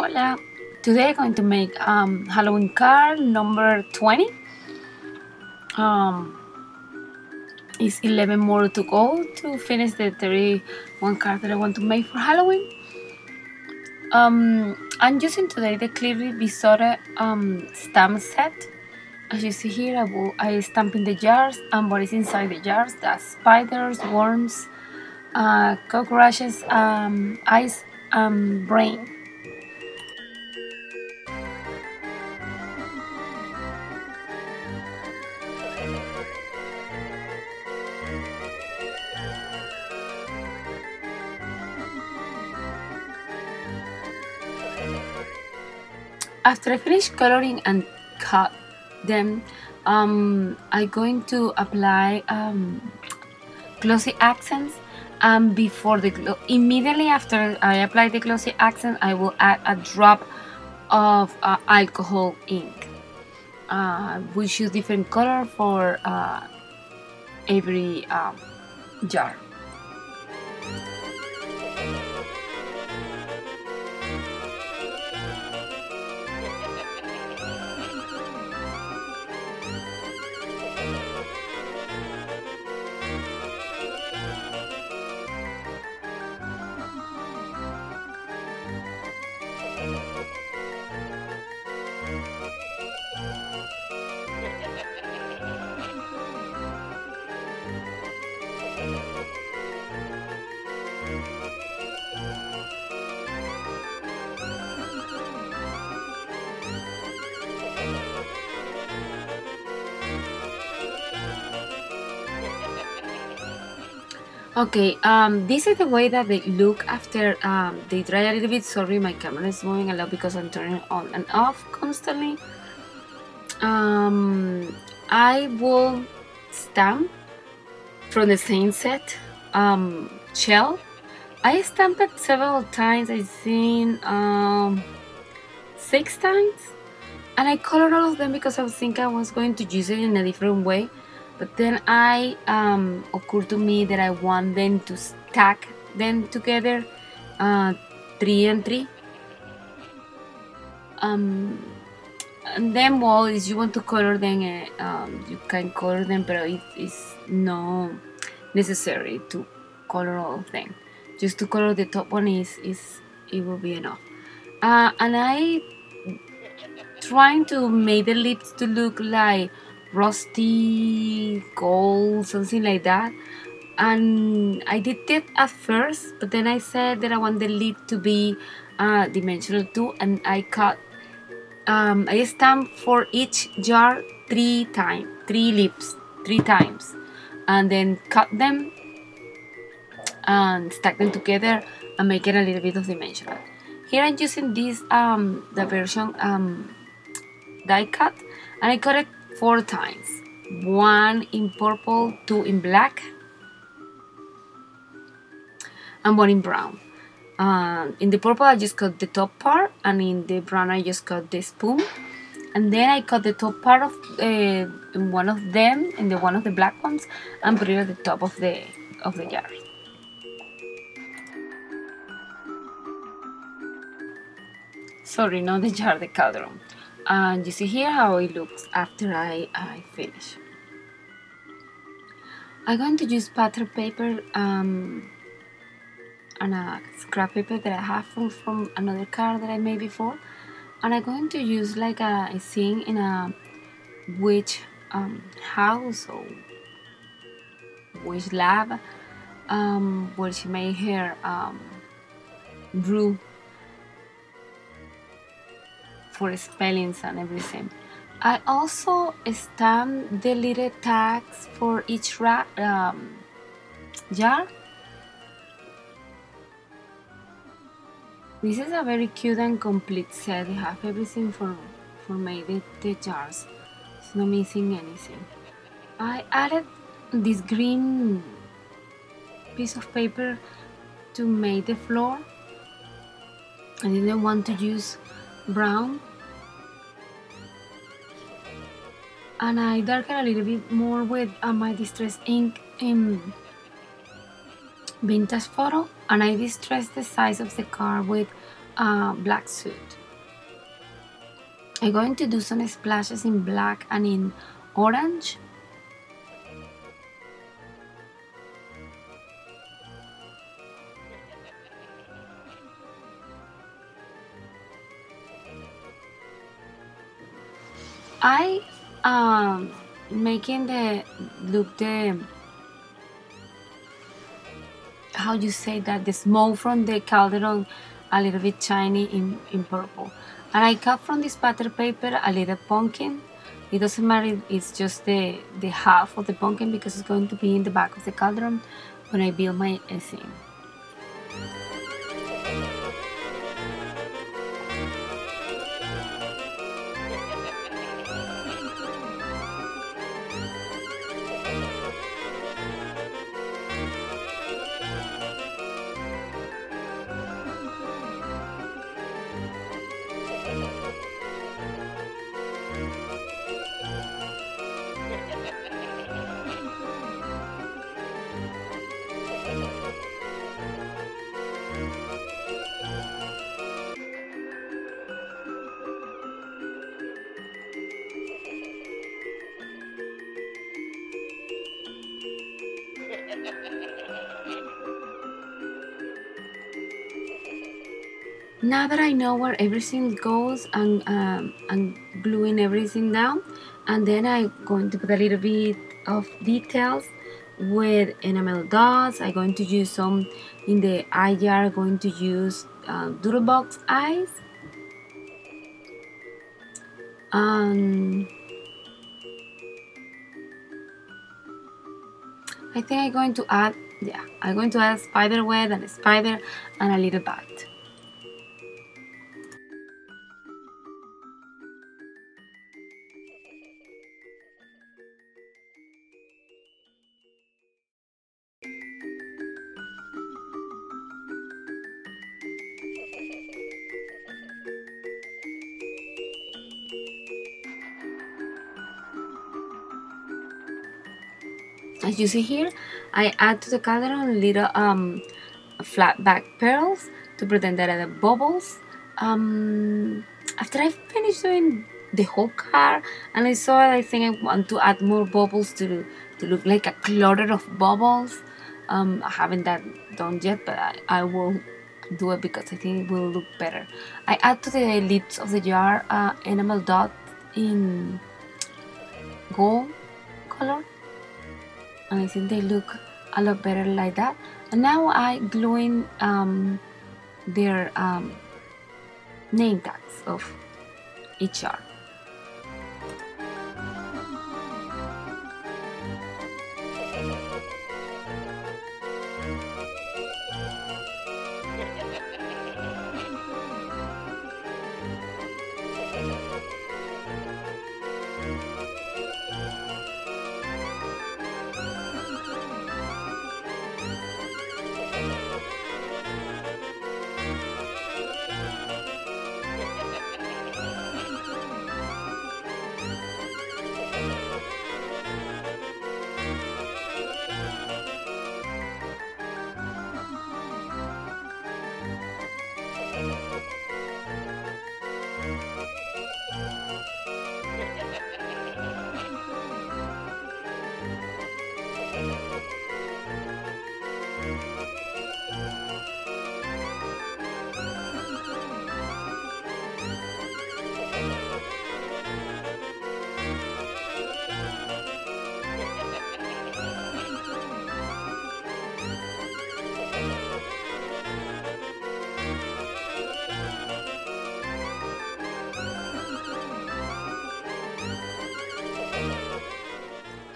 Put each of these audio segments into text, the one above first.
Hola! Today I'm going to make um, Halloween card number 20. Um, it's 11 more to go to finish the 31 card that I want to make for Halloween. Um, I'm using today the Clearly Besotted um, stamp set. As you see here, I, I stamp in the jars and what is inside the jars. That's spiders, worms, uh, cockroaches, um, ice, and brain. After I finish coloring and cut them, um, I'm going to apply um, glossy accents. And before the immediately after I apply the glossy accent I will add a drop of uh, alcohol ink. Uh, we choose different color for uh, every um, jar Okay, um, this is the way that they look after um, they dry a little bit. Sorry, my camera is moving a lot because I'm turning on and off constantly. Um, I will stamp from the same set um, shell. I stamped it several times, I think um, six times. And I colored all of them because I was thinking I was going to use it in a different way but then I um, occurred to me that I want them to stack them together uh, three and three. Um, and then well if you want to color them uh, um, you can color them but it is not necessary to color all of them. Just to color the top one is, is it will be enough. Uh, and I trying to make the lips to look like rusty gold, something like that. And I did it at first, but then I said that I want the lid to be uh, dimensional too, and I cut. Um, I stamped for each jar three times, three lips, three times, and then cut them and stack them together and make it a little bit of dimensional. Here I'm using this um, the version um, die cut, and I cut it four times. One in purple, two in black, and one in brown. Uh, in the purple I just cut the top part and in the brown I just cut the spoon and then I cut the top part of uh, one of them in the one of the black ones and put it at the top of the of the jar. Sorry, not the jar, the cauldron and you see here how it looks after I, I finish. I'm going to use pattern paper um, and a scrap paper that I have from, from another card that I made before and I'm going to use like a, a scene in a witch um, house or witch lab um, where she made her um, brew for spellings and everything. I also stamp the little tags for each um, jar. This is a very cute and complete set. I have everything for, for made the, the jars. It's not missing anything. I added this green piece of paper to make the floor. I didn't want to use brown and I darken a little bit more with uh, my distress ink in vintage photo and I distress the size of the car with uh, black soot. I'm going to do some splashes in black and in orange. I um making the look the how you say that the smoke from the cauldron a little bit shiny in, in purple. And I cut from this butter paper a little pumpkin. It doesn't matter it's just the the half of the pumpkin because it's going to be in the back of the cauldron when I build my scene now that I know where everything goes and um, I'm gluing everything down and then I'm going to put a little bit of details with enamel dots. I'm going to use some in the eye jar going to use uh, doodlebox eyes. Um, I think I'm going to add yeah I'm going to add spider web and a spider and a little bat as you see here I add to the cauldron little um, flat back pearls to pretend that are the bubbles. Um, after I finish doing the whole car and I saw I think I want to add more bubbles to, to look like a clutter of bubbles. Um, I haven't that done yet but I, I will do it because I think it will look better. I add to the lips of the jar uh, enamel dot in gold color and I think they look a lot better like that. And now I gluing um, their um, name tags of each art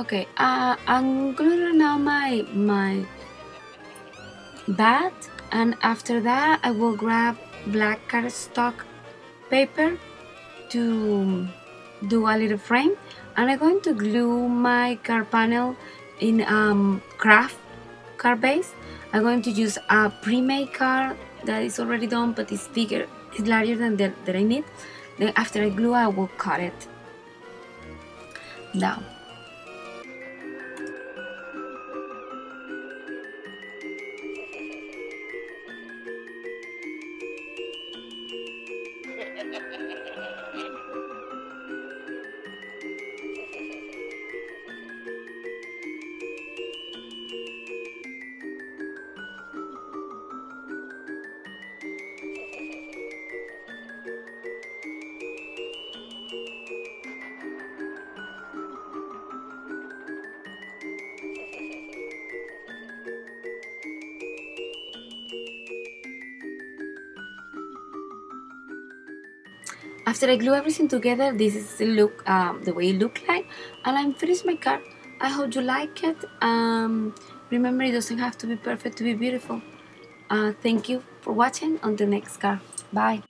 Okay, uh, I'm gonna now my my bat, and after that I will grab black cardstock paper to do a little frame, and I'm going to glue my card panel in um, craft card base. I'm going to use a pre-made card that is already done, but it's bigger, it's larger than that, that I need. Then after I glue, I will cut it down. After I glue everything together this is the look um, the way it look like and I'm finished my card I hope you like it. Um, remember it doesn't have to be perfect to be beautiful. Uh, thank you for watching. On the next card bye